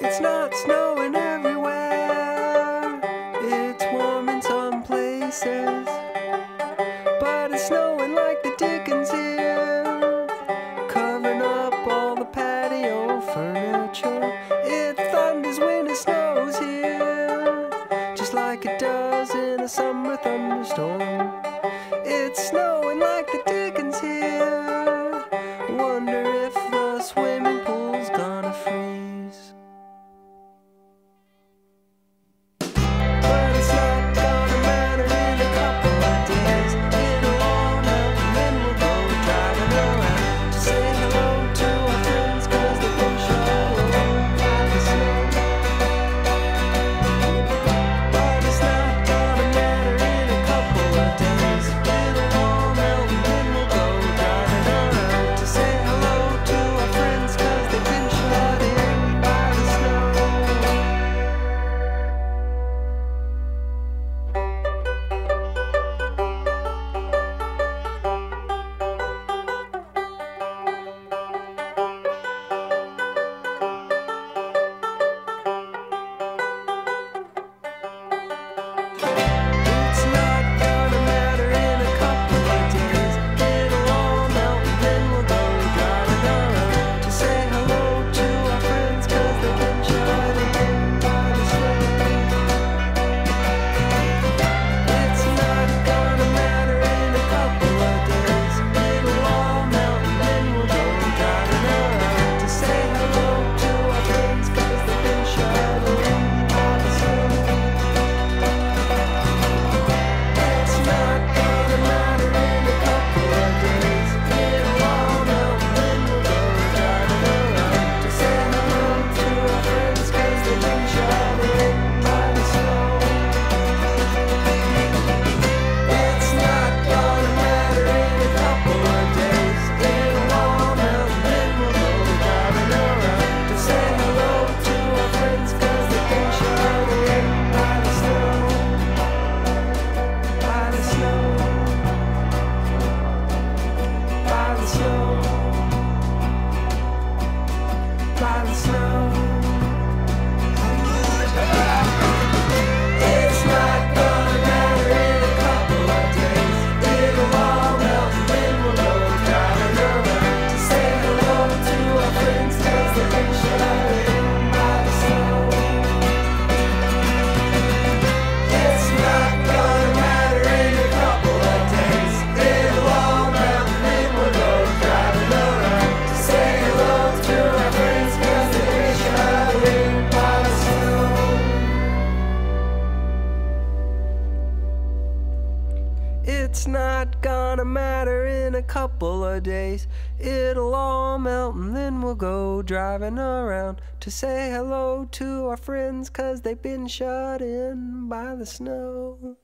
It's not snowing everywhere. It's warm in some places. But it's snowing like the dickens here. Covering up all the patio furniture. It thunders when it snows here. Just like it does in a summer thunderstorm. It's snowing like the your It's not gonna matter in a couple of days. It'll all melt and then we'll go driving around to say hello to our friends, cause they've been shut in by the snow.